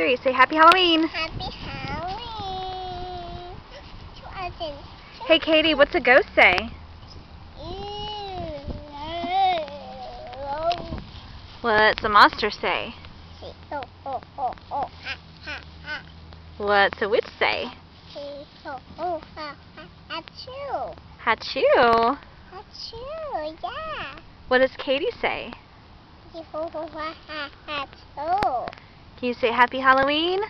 three. Say Happy Halloween. Happy Halloween. Hey, Katie, what's a ghost say? What's a monster say? Oh, oh, oh, ha, ha, ha. What's a witch say? Oh, oh, ha, ha, achoo. Achoo. Achoo, yeah. What does Katie say? Can you say Happy Halloween?